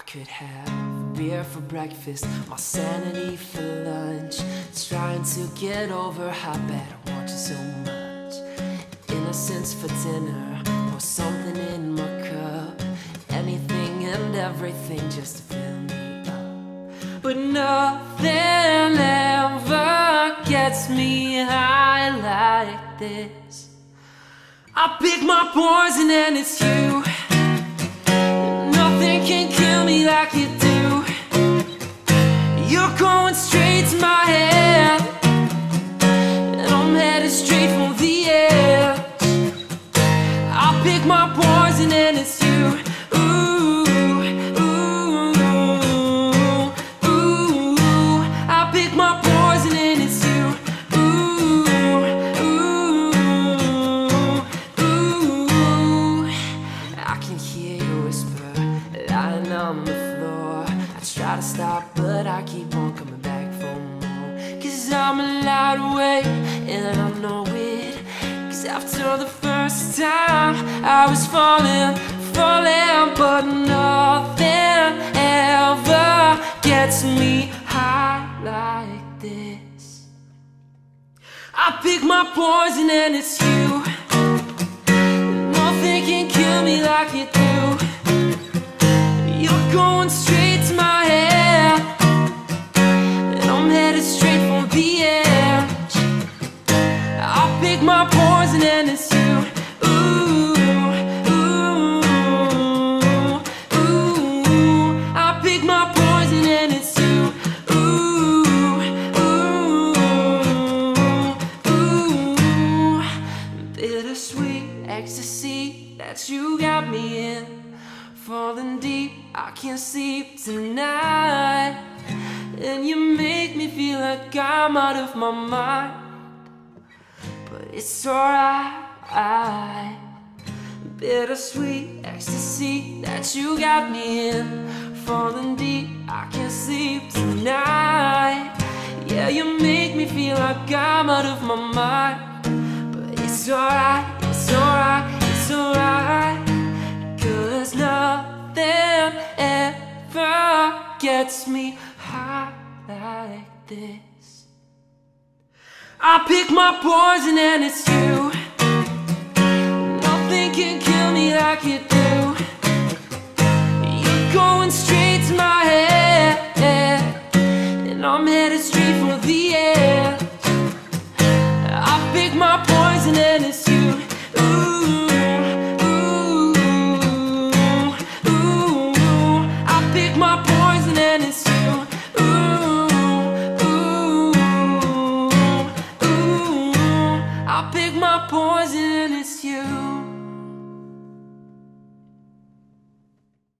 I could have beer for breakfast, my sanity for lunch. Trying to get over how bad I want you so much. Innocence for dinner, pour something in my cup. Anything and everything just to fill me up. But nothing ever gets me high like this. I pick my poison and it's you. Nothing can like you do. You're going straight to my head, and I'm headed straight for the edge. I pick my poison and it's you. The floor. I try to stop, but I keep on coming back for more. Cause I'm a loud awake, and I know it. Cause after the first time, I was falling, falling, but nothing ever gets me high like this. I pick my poison and it's you. Nothing can kill me like you do. You're straight to my head, and I'm headed straight for the edge. I pick my poison and it's you. Ooh, ooh, ooh. I pick my poison and it's you. Ooh, ooh, ooh. Bittersweet ecstasy that you got me in. Falling deep, I can't sleep tonight. And you make me feel like I'm out of my mind. But it's alright. Bittersweet ecstasy that you got me in. Falling deep, I can't sleep tonight. Yeah, you make me feel like I'm out of my mind. But it's alright, gets me high like this. I pick my poison and it's you. Nothing can kill me like you do. You're going straight I pick my poison, it's you.